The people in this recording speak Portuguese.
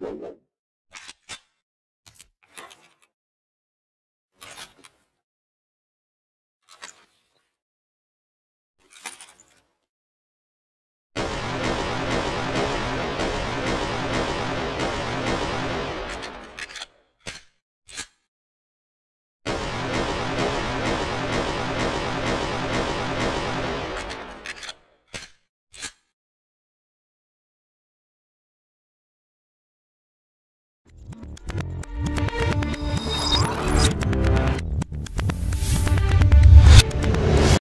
Música